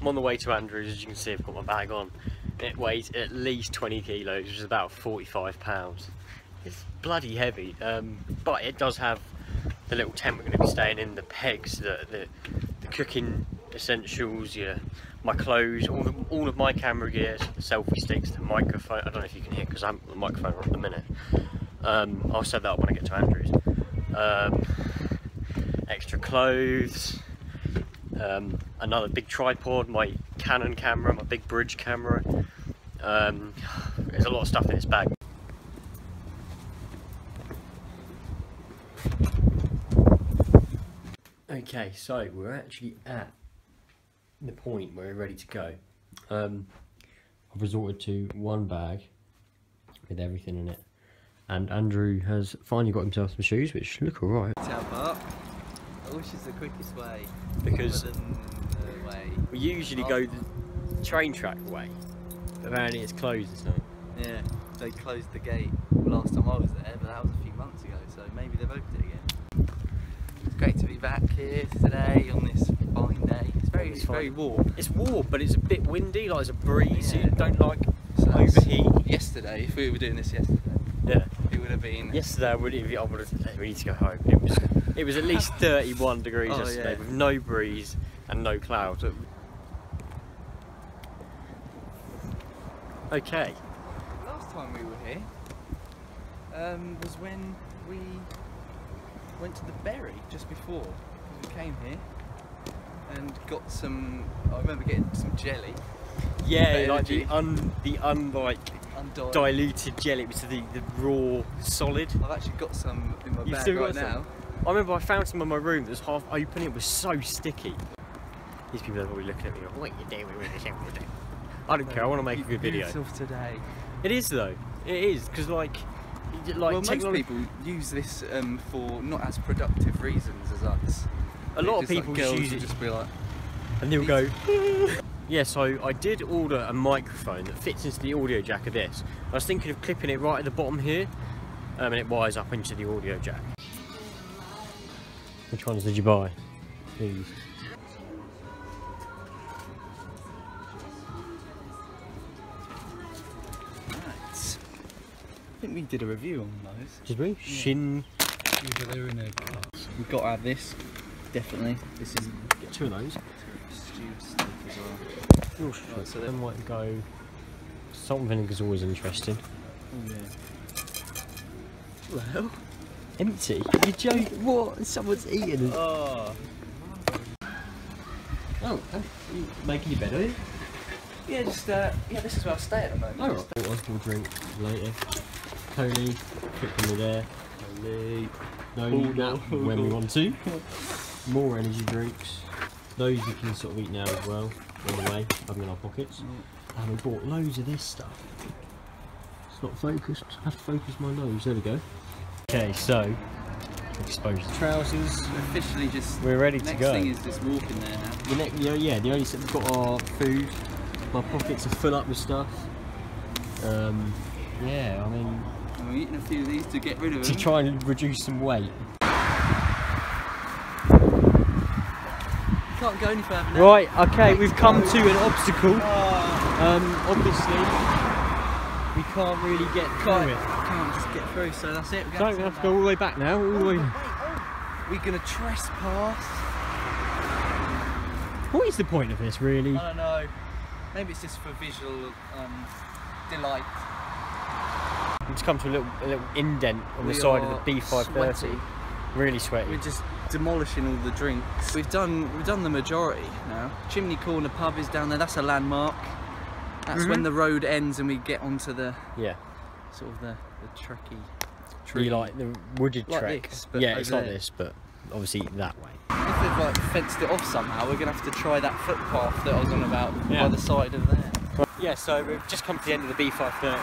I'm on the way to Andrews, as you can see I've got my bag on. It weighs at least 20 kilos, which is about 45 pounds. It's bloody heavy, um, but it does have the little tent we're going to be staying in, the pegs, the, the, the cooking essentials, yeah, my clothes, all, the, all of my camera gear, the selfie sticks, the microphone, I don't know if you can hear because I'm the microphone on at the minute. Um, I'll set that up when I get to Andrews. Um, extra clothes, um, another big tripod, my Canon camera, my big bridge camera. Um, there's a lot of stuff in this bag. Okay, so we're actually at the point where we're ready to go. Um, I've resorted to one bag with everything in it, and Andrew has finally got himself some shoes, which look alright. Which is the quickest way? Because way. we usually go the train track way, but apparently it's closed. Yeah, they closed the gate last time I was there, but that was a few months ago, so maybe they've opened it again. It's great to be back here today on this fine day. It's very, It's it's very warm. It's warm, but it's a bit windy, like there's a breeze, so you don't like So overheat. Yesterday, if we were doing this yesterday, Yeah. it would have been. Yesterday I would have, I would have, we need to go home. It was, it was at least 31 degrees Oh, yesterday yeah. with no breeze and no clouds. Okay, Last time we were here um, was when we went to the Berry just before. we came here and got some. I remember getting some jelly, yeah, like the un, the unlike undiluted. diluted jelly, which is the, the raw solid. I've actually got some in my You've bag right some? Now. I remember I found some in my room that was half open. It was so sticky. These people are probably looking at me like, "What are you doing with this everything?" I don't care. I want to make a good video. Use of today. It is though. It is because like, like well, most people use this um, for not as productive reasons as us. A lot of just, like, people girls just use it just be like, and they'll go. yeah, so I did order a microphone that fits into the audio jack of this. I was thinking of clipping it right at the bottom here, um, and it wires up into the audio jack. Which ones did you buy? These. right. I think we did a review on those. Did we? Shin. They were in a. We've got to have this. Definitely. This is Get two of those. stewed steak as well. Oh, Right, so then might go. Salt and vinegar's always interesting. Oh yeah. Well. Empty? You joke? What? Someone's eating it. Oh. Oh, you making your bed, are you? Yeah, just uh, yeah. This is where I stay at the moment. Oh, right. Water, we'll drink later. Tony, quickly there. Tony. No, Oh, no. when we want to. More energy drinks. Those you can sort of eat now as well. On the way, having in our pockets. And we bought loads of this stuff. It's not focused. I have to focus my nose. There we go. Okay, so expose the trousers. Officially, just We're ready to go. thing is just walking there now. The next, yeah, yeah, the only we've got our food. My pockets are full up with stuff. Um, yeah, I mean, And we're eating a few of these to get rid of to them. try and reduce some weight. Can't go any further now. Right, okay, we've come to an obstacle. Oh, Um, obviously, we can't really get through it. Can't get through, so that's it. We're So going we have to go all the way back now. All the way. We're gonna trespass. What is the point of this, really? I don't know. Maybe it's just for visual um, delight. We've just come to a little, a little indent on We the side are of the B530. sweaty. Really sweaty. We're just demolishing all the drinks. We've done we've done the majority now. Chimney Corner pub is down there. That's a landmark. That's when Mhm. the road ends and we get onto the Yeah. sort of the, the trekkie You tree. like the wooded Like trek. this, but yeah, it's over like there. this, but obviously that way. If they've like fenced it off somehow, we're gonna have to try that footpath that I was on about Yeah. by the side of there. Yeah, so we've just come to the end of the B530.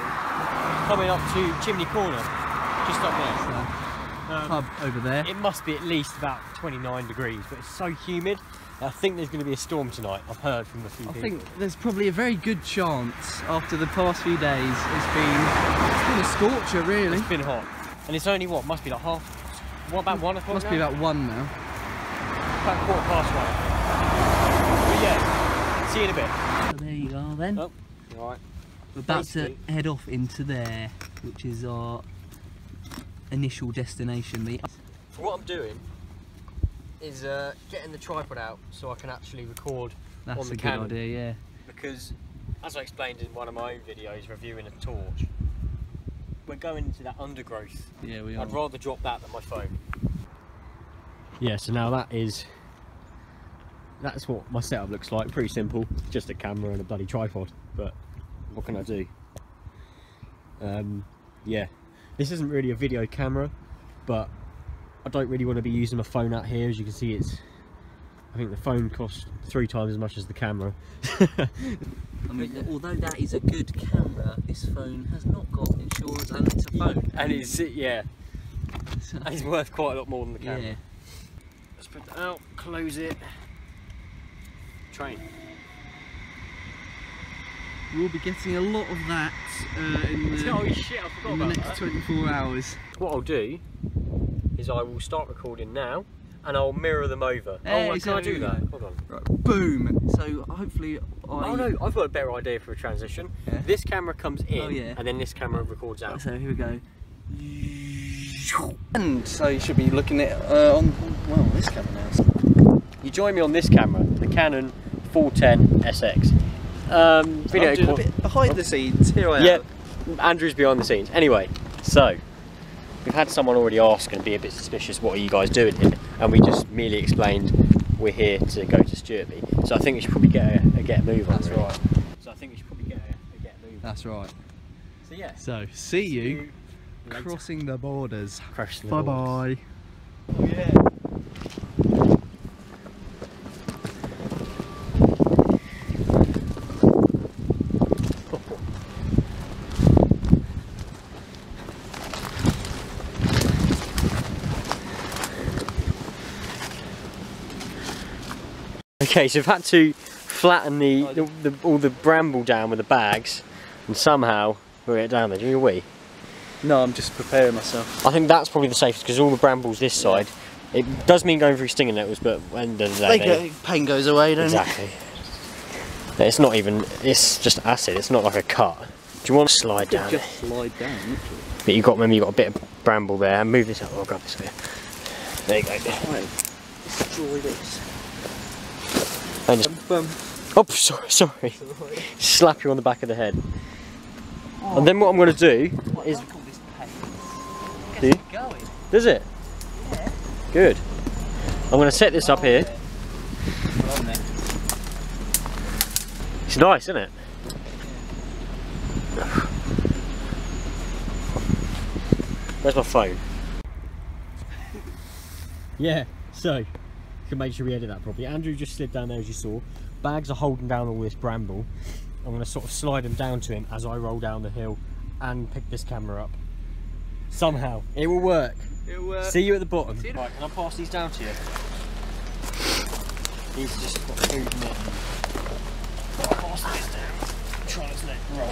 Coming up to Chimney Corner, just up there. Um, Pub over there. it must be at least about 29 degrees, but it's so humid. I think there's going to be a storm tonight. I've heard from a few I people. I think there's probably a very good chance after the past few days it's been it's been a scorcher really. it's been hot, and it's only what must be like half. What about one o'clock? Must now? be about one now. about quarter past one. But yeah, see you in a bit. So there you are then. Oh, right. We're about basically- to head off into there, which is our initial destination. The So what I'm doing is uh, getting the tripod out so I can actually record that's on the a good idea, yeah. because, as I explained in one of my own videos reviewing a torch, we're going into that undergrowth. Yeah, we are. I'd rather drop that than my phone. Yeah, so now that is that's what my setup looks like. Pretty simple, just a camera and a bloody tripod. But what can I do? Um, yeah, this isn't really a video camera, but I don't really want to be using my phone out here. As you can see, it's I think the phone costs three times as much as the camera. I mean, although that is a good camera, this phone has not got insurance and it's a phone. and it's yeah, and it's worth quite a lot more than the camera. yeah. Let's put that out, close it. Train. We'll be getting a lot of that uh, in the, Oh shit, I in the next that. 24 hours. What I'll do is I will start recording now and I'll mirror them over. Hey, oh, wait, can I do that? Hold on. Right, boom. So hopefully I. Oh no, I've got a better idea for a transition. Yeah. This camera comes in Oh, yeah. and then this camera records out. So here we go. And so you should be looking at uh, on well this camera now. You join me on this camera, the Canon 410 SX. Um, video I'm doing a bit behind the scenes. Here I am. Yeah, Andrew's behind the scenes. Anyway, so we've had someone already ask and be a bit suspicious. What are you guys doing here? And we just merely explained we're here to go to Stureby. So I think we should probably get a, a get move on. That's really. right. So I think we should probably get a, a get move. on. That's right. So yeah. So see you later. crossing the borders. Crossing the Bye borders. bye. Oh yeah. Okay, so we've had to flatten the, the, the all the bramble down with the bags, and somehow we're it down there. Do you wee? No, I'm just preparing myself. I think that's probably the safest because all the brambles this side. It does mean going through stinging nettles, but when of day, they- pain goes away, don't exactly. It's not even. It's just acid. It's not like a cut. Do you want to slide down? Just slide down, literally. But you got remember you got a bit of bramble there. Move this up. Oh, I'll grab this here. There you go. Right. Destroy this. Just, oh, sorry, sorry. Slap you on the back of the head. And then what I'm going to do is. all. Do you? going. Does it? Yeah. Good. I'm going to set this up here. Well. It's nice, isn't it? Where's my phone? Yeah, so can make sure we edit that properly. Andrew just slid down there as you saw. Bags are holding down all this bramble. I'm going to sort of slide them down to him as I roll down the hill and pick this camera up. Somehow, it will work. It works. See you at the bottom. You- Right, can I pass these down to you? He's just got food in it. I'll pass this down. Try not to let it roll.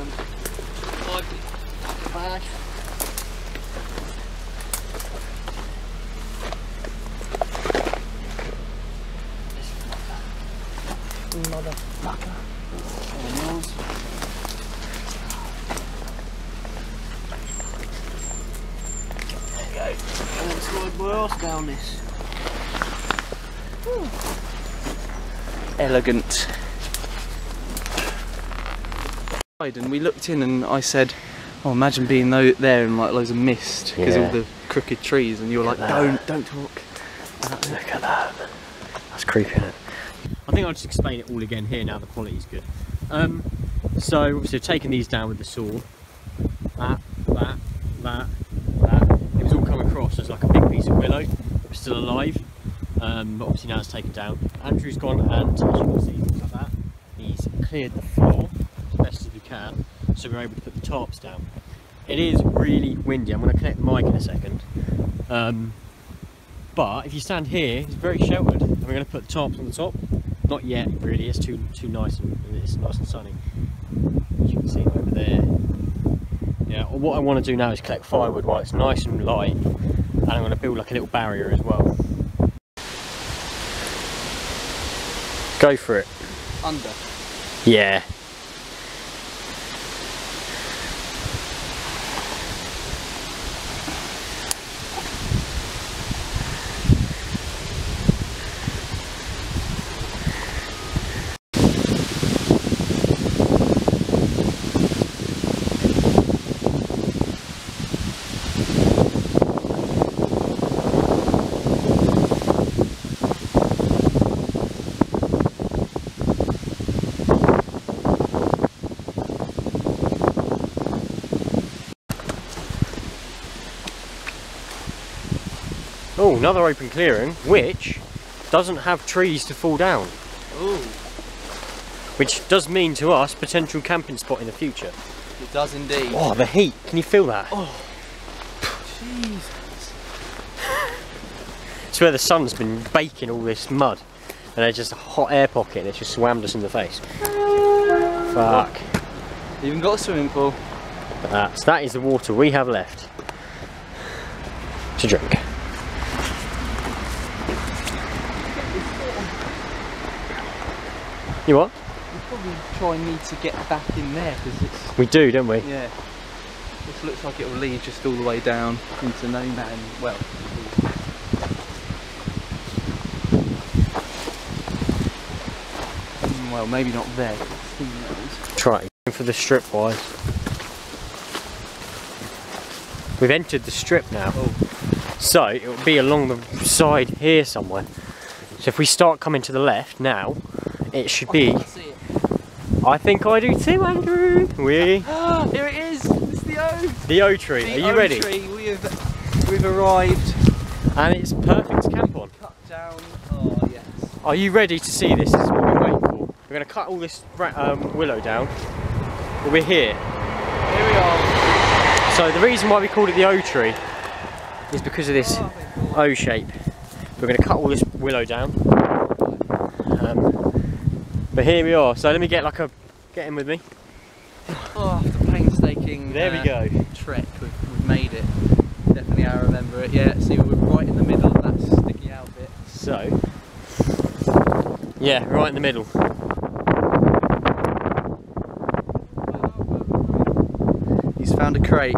Um, bag. Motherfucker. And yours. There you go. And then slide my arse down this. Elegant. And we looked in and I said, oh imagine being there in like loads of mist because Yeah. all the crooked trees and you were like, Look at that. don't, don't talk. Look at that. That's creepy, isn't it? I think I'll just explain it all again here now the quality's good. Um, so, obviously, I've taken these down with the saw. That, that, that, that. It was all come across as like a big piece of willow. It was still alive. Um, obviously now it's taken down. Andrew's gone and, as you can see, look at that. He's cleared the floor as best as we can. So we're able to put the tarps down. It is really windy. I'm going to connect the mic in a second. Um, but if you stand here, it's very sheltered. And we're going to put the tarps on the top. Not yet, really. It's too too nice and it's nice and sunny. As you can see over there. Yeah. What I want to do now is collect firewood while it's nice and light, and I'm going to build like a little barrier as well. Go for it. Under. Yeah. Oh, another open clearing, which doesn't have trees to fall down. Ooh. Which does mean to us potential camping spot in the future. It does indeed. Oh, the heat. Can you feel that? Oh, Jesus. It's where the sun's been baking all this mud. And there's just a hot air pocket and it's just swammed us in the face. Fuck. Even got a swimming pool. That's, that is the water we have left to drink. You what? We probably try and need to get back in there because it's We do, don't we? yeah. This looks like it will lead just all the way down into no man. Well. mm, Well, maybe not there. Try for the strip wise. We've entered the strip now. Oh. So it will be along the side here somewhere. So if we start coming to the left now, it should be. I think I do too, Andrew. We Here it is. It's the O. the O tree. The Are you oak ready? Tree. We have we've arrived. And it's perfect to camp on. Cut down. Oh yes. Are you ready to see this? This is what we're waiting for. We're going to cut all this um, willow down. But we're here. Here we are. So the reason why we called it the O tree is because of this Oh. O shape. We're going to cut all this willow down. But here we are. So let me get like a get in with me. Oh, after painstaking. There we uh, go. Trek, we've, we've made it. Definitely, I remember it. Yeah. See, we're right in the middle of that sticky out bit. So yeah, right in the middle. He's found a crate.